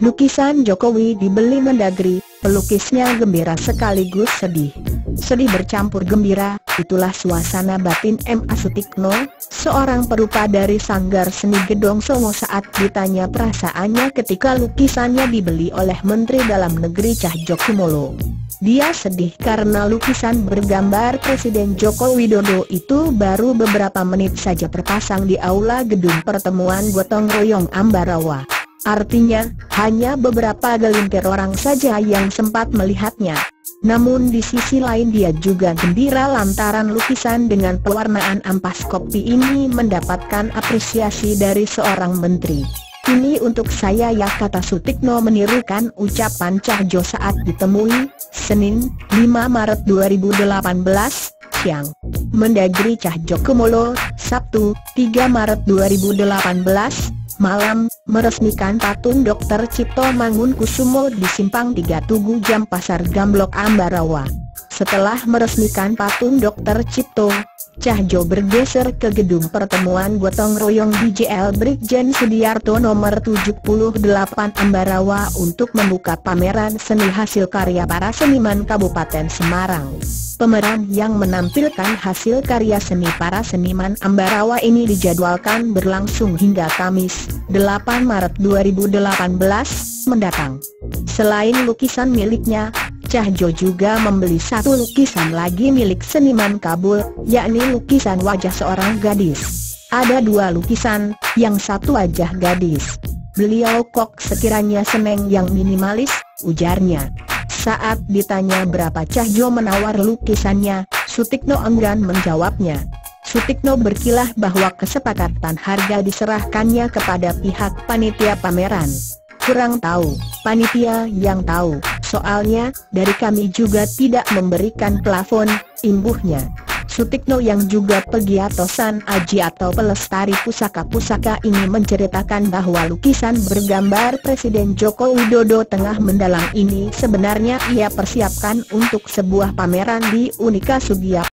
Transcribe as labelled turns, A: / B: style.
A: Lukisan Jokowi dibeli Mendagri, pelukisnya gembira sekaligus sedih. Sedih bercampur gembira, itulah suasana batin M. Asutikno, seorang perupa dari Sanggar Seni Gedong Songo saat ditanya perasaannya ketika lukisannya dibeli oleh Menteri Dalam Negeri Cahyo Kumolo. Dia sedih karena lukisan bergambar Presiden Joko Widodo itu baru beberapa menit saja terpasang di aula gedung pertemuan gotong royong Ambarawa. Artinya, hanya beberapa gelintir orang saja yang sempat melihatnya. Namun di sisi lain dia juga gembira lantaran lukisan dengan pewarnaan ampas kopi ini mendapatkan apresiasi dari seorang menteri. Ini untuk saya ya kata Sutikno menirukan ucapan Cahjo saat ditemui, Senin, 5 Maret 2018, siang. Mendagri Cahjo Kemolo, Sabtu, 3 Maret 2018, malam, meresmikan patung Dr. Cipto Mangun Kusumo di Simpang 3 Tugu Jam Pasar Gamblok Ambarawa. Setelah meresmikan patung Dr. Cipto, Cahjo bergeser ke gedung pertemuan gotong royong DJL Brigjen Sudiarto nomor 78 Ambarawa untuk membuka pameran seni hasil karya para seniman Kabupaten Semarang. Pemeran yang menampilkan hasil karya seni para seniman Ambarawa ini dijadwalkan berlangsung hingga Kamis, 8 Maret 2018, mendatang. Selain lukisan miliknya, Cahjo juga membeli satu lukisan lagi milik seniman Kabul, yakni lukisan wajah seorang gadis. Ada dua lukisan, yang satu wajah gadis. Beliau kok sekiranya seneng yang minimalis, ujarnya. Saat ditanya berapa Cahjo menawar lukisannya, Sutikno enggan menjawabnya. Sutikno berkilah bahwa kesepakatan harga diserahkannya kepada pihak panitia pameran. Kurang tahu, panitia yang tahu, soalnya, dari kami juga tidak memberikan plafon, imbuhnya. Sutikno yang juga pegiatosan aji atau pelestari pusaka-pusaka ini menceritakan bahwa lukisan bergambar Presiden Joko Widodo tengah mendalam ini sebenarnya ia persiapkan untuk sebuah pameran di Unika Sugiya